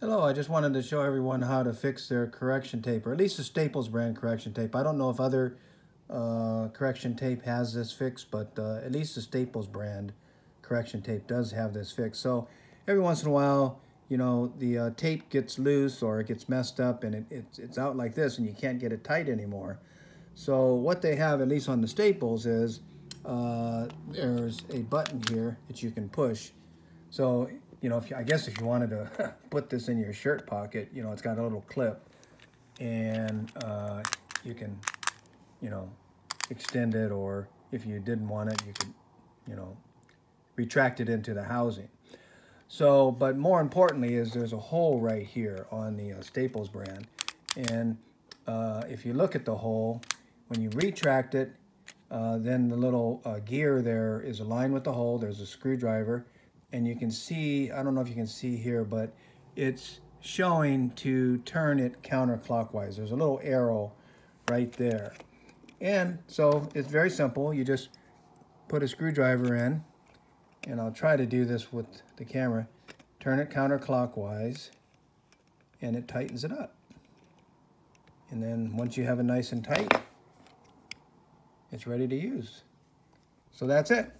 Hello, I just wanted to show everyone how to fix their correction tape, or at least the Staples brand correction tape. I don't know if other uh, correction tape has this fix, but uh, at least the Staples brand correction tape does have this fix. So every once in a while, you know, the uh, tape gets loose or it gets messed up and it, it's, it's out like this and you can't get it tight anymore. So what they have, at least on the Staples, is uh, there's a button here that you can push. So you know, if you, I guess if you wanted to put this in your shirt pocket, you know, it's got a little clip and uh, you can, you know, extend it or if you didn't want it, you could, you know, retract it into the housing. So, but more importantly is there's a hole right here on the uh, Staples brand. And uh, if you look at the hole, when you retract it, uh, then the little uh, gear there is aligned with the hole. There's a screwdriver and you can see, I don't know if you can see here, but it's showing to turn it counterclockwise. There's a little arrow right there. And so it's very simple. You just put a screwdriver in, and I'll try to do this with the camera. Turn it counterclockwise, and it tightens it up. And then once you have it nice and tight, it's ready to use. So that's it.